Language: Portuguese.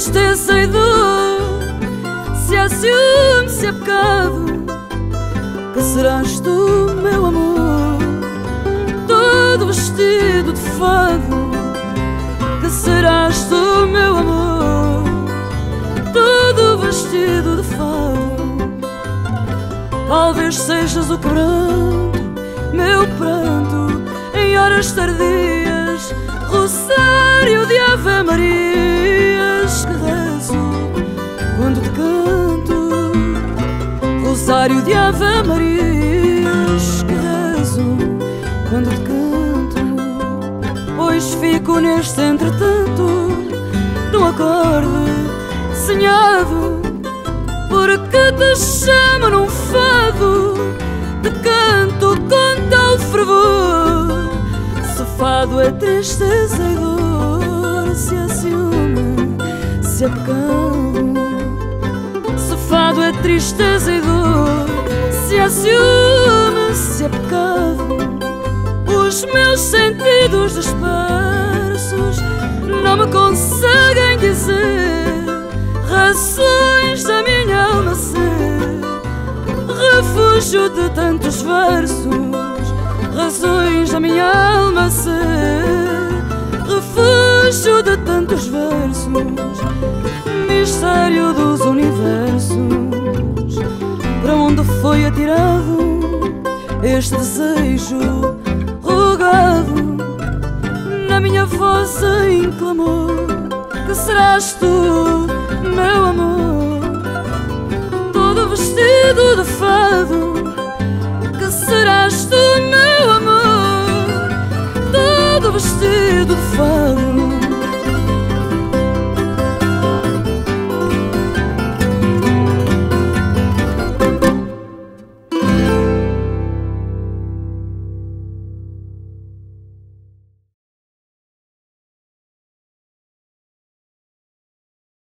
tristeza e dor. Se há ciúme, se é pecado Que serás tu, meu amor? Todo vestido de fado serás tu, meu amor Todo vestido de fado Talvez sejas o quebranto Meu pranto Em horas tardias Rosário de Ave Maria quando te canto. Rosário de Ave Marias que rezo quando te canto Pois fico neste entretanto num acorde senhado Porque te chamo num fado Te canto com tal fervor. Se fado é tristeza e dor Se é ciúme, se é pecado fado é tristeza e dor Se há ciúme, se é pecado Os meus sentidos dispersos Não me conseguem dizer. Razões da minha alma ser Refúgio de tantos versos. Razões da minha alma ser Refúgio de tantos versos. Mistério dos universos. Para onde foi atirado Este desejo afogado Na minha voz em clamor. Que serás tu, meu amor? Todo vestido de fado. Que serás tu, meu amor? Todo vestido de fado.